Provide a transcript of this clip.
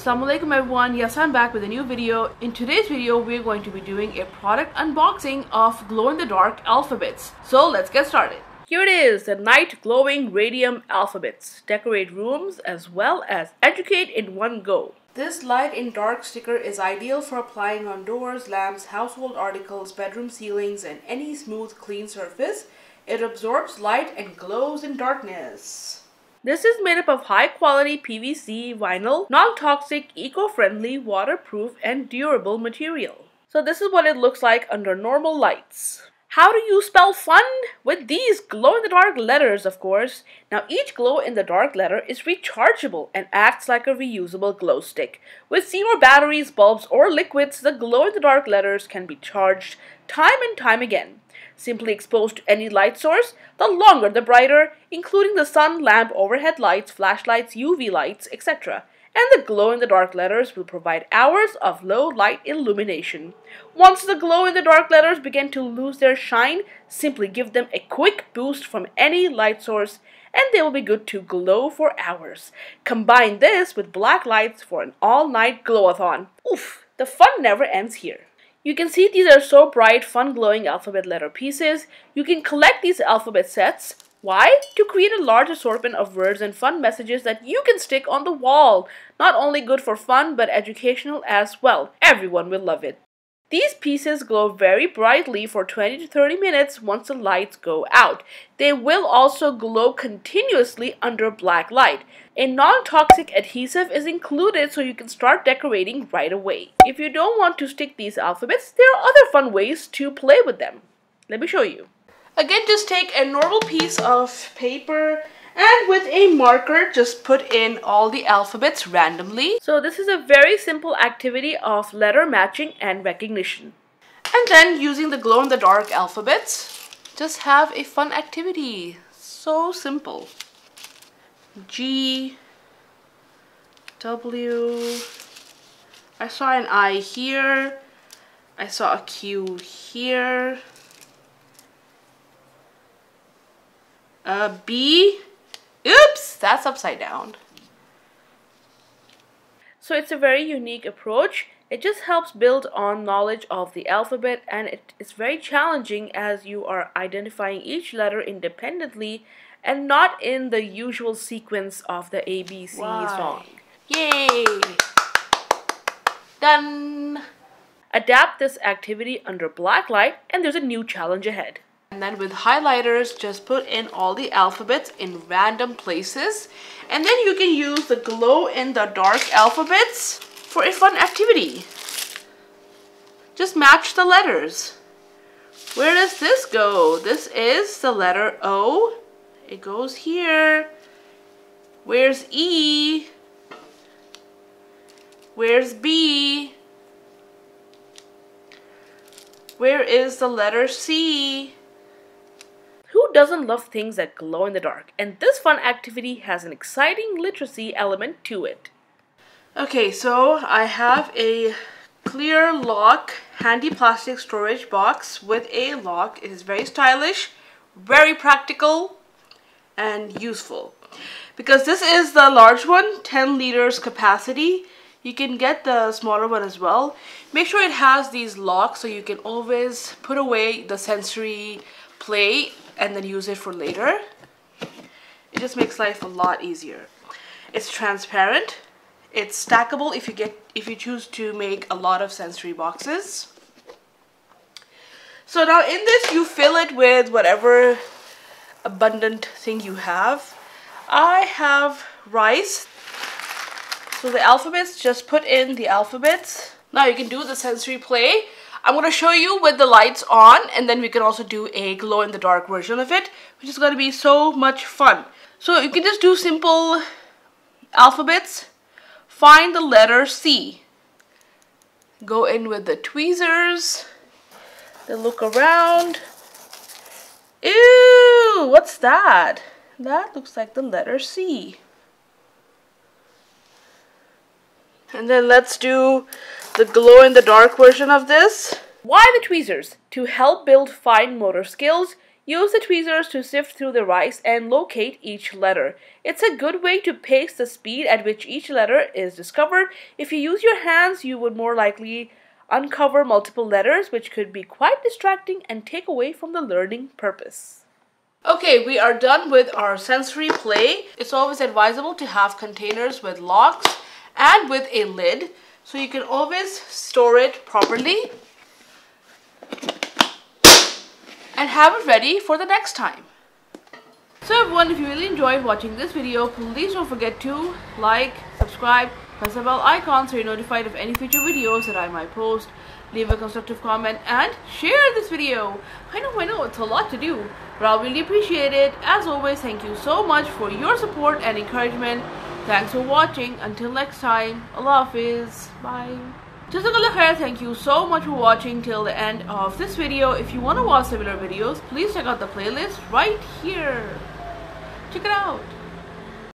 Assalamualaikum everyone, yes I'm back with a new video. In today's video we're going to be doing a product unboxing of glow-in-the-dark alphabets. So let's get started. Here it is, the night glowing radium alphabets. Decorate rooms as well as educate in one go. This light in dark sticker is ideal for applying on doors, lamps, household articles, bedroom ceilings and any smooth clean surface. It absorbs light and glows in darkness. This is made up of high quality PVC vinyl, non-toxic, eco-friendly, waterproof and durable material. So this is what it looks like under normal lights. How do you spell fun? With these glow-in-the-dark letters, of course. Now each glow-in-the-dark letter is rechargeable and acts like a reusable glow stick. With zero batteries, bulbs, or liquids, the glow-in-the-dark letters can be charged time and time again simply exposed to any light source, the longer the brighter, including the sun, lamp, overhead lights, flashlights, UV lights, etc. And the glow-in-the-dark letters will provide hours of low light illumination. Once the glow-in-the-dark letters begin to lose their shine, simply give them a quick boost from any light source and they will be good to glow for hours. Combine this with black lights for an all-night glowathon. Oof, the fun never ends here. You can see these are so bright, fun glowing alphabet letter pieces. You can collect these alphabet sets. Why? To create a large assortment of words and fun messages that you can stick on the wall. Not only good for fun, but educational as well. Everyone will love it. These pieces glow very brightly for 20 to 30 minutes once the lights go out. They will also glow continuously under black light. A non-toxic adhesive is included so you can start decorating right away. If you don't want to stick these alphabets, there are other fun ways to play with them. Let me show you. Again, just take a normal piece of paper and with a marker, just put in all the alphabets randomly. So this is a very simple activity of letter matching and recognition. And then using the glow-in-the-dark alphabets, just have a fun activity. So simple. G, W, I saw an I here, I saw a Q here, a B, Oops, that's upside down. So it's a very unique approach. It just helps build on knowledge of the alphabet and it is very challenging as you are identifying each letter independently and not in the usual sequence of the ABC Why? song. Yay! Done! Adapt this activity under black light and there's a new challenge ahead. And then with highlighters, just put in all the alphabets in random places. And then you can use the glow in the dark alphabets for a fun activity. Just match the letters. Where does this go? This is the letter O. It goes here. Where's E? Where's B? Where is the letter C? Who doesn't love things that glow in the dark? And this fun activity has an exciting literacy element to it. Okay, so I have a clear lock handy plastic storage box with a lock. It is very stylish, very practical, and useful. Because this is the large one, 10 liters capacity. You can get the smaller one as well. Make sure it has these locks so you can always put away the sensory play and then use it for later. It just makes life a lot easier. It's transparent. It's stackable if you get if you choose to make a lot of sensory boxes. So now in this you fill it with whatever abundant thing you have. I have rice. So the alphabets, just put in the alphabets. Now you can do the sensory play I'm going to show you with the lights on and then we can also do a glow in the dark version of it which is going to be so much fun. So you can just do simple alphabets. Find the letter C. Go in with the tweezers. Then look around. Ew, what's that? That looks like the letter C. And then let's do the glow-in-the-dark version of this. Why the tweezers? To help build fine motor skills, Use the tweezers to sift through the rice and locate each letter. It's a good way to pace the speed at which each letter is discovered. If you use your hands, you would more likely uncover multiple letters, which could be quite distracting and take away from the learning purpose. Okay, we are done with our sensory play. It's always advisable to have containers with locks and with a lid so you can always store it properly and have it ready for the next time. So everyone, if you really enjoyed watching this video, please don't forget to like, subscribe, press the bell icon so you're notified of any future videos that I might post. Leave a constructive comment and share this video. I know, I know, it's a lot to do, but I'll really appreciate it. As always, thank you so much for your support and encouragement. Thanks for watching. Until next time, Allah Hafiz. Bye. Jazakallah khair, thank you so much for watching till the end of this video. If you want to watch similar videos, please check out the playlist right here. Check it out.